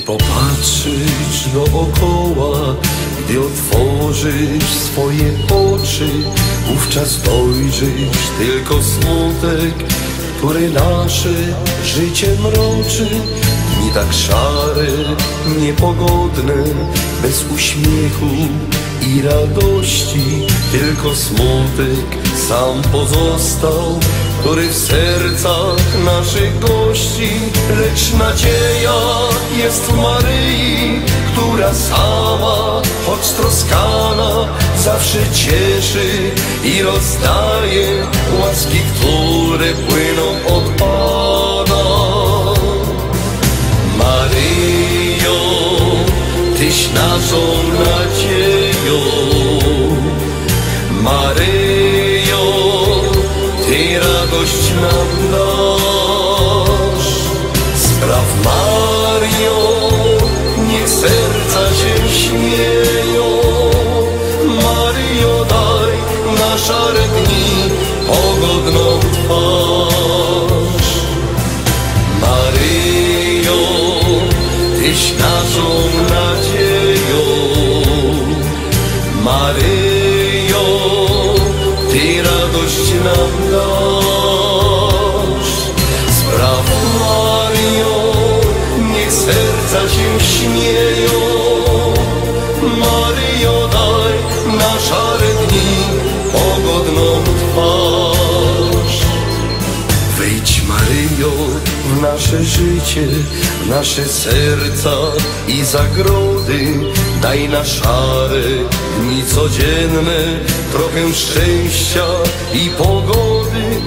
Gdy popatrzysz dookoła, gdy otworzysz swoje oczy, wówczas dojrzysz tylko smutek, który nasze życie mroczy. Dni tak szare, niepogodne, bez uśmiechu i radości, tylko smutek sam pozostał, który w sercach naszych gości, lecz nadzieja jest w Maryi, która sama, choć troskana, zawsze cieszy i rozdaje łaski, które płyną od Pana. Maryjo, Tyś naszą nadzieją. Maryjo, radość nam dasz. Spraw Mario, niech serca się śmieją. Mario, daj na szare dni pogodną twarz. Maryjo, Tyś naszą nadzieją. Maryjo, Ty radość nam śmieją. Maryjo, daj na szare dni pogodną twarz. Wyjdź Maryjo w nasze życie, w nasze serca i zagrody. Daj na szare dni codzienne trochę szczęścia i pogody.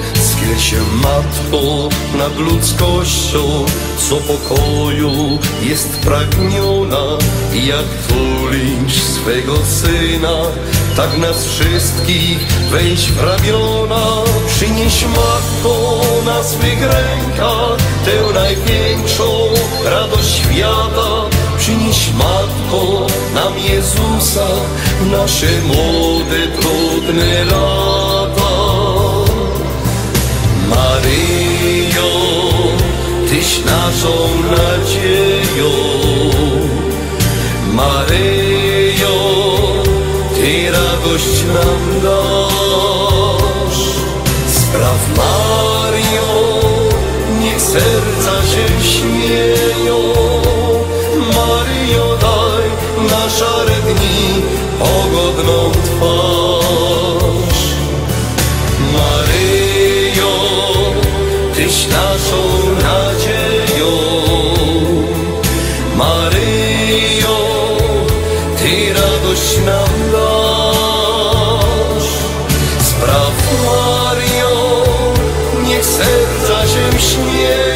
Skiel się Matko nad ludzkością, co pokoju jest pragniona. Jak tulisz swego Syna, tak nas wszystkich weź w ramiona. Przynieś Matko na swych rękach tę największą radość świata. Przynieś Matko nam Jezusa nasze młode, trudne lata. Naszą nadzieją. Maryjo, Ty radość nam dasz. Spraw Mario, niech serca się śmieją. Maryjo, daj na szare dni pogodną śmiałaś Spraw Mario, niech serca się śmieje.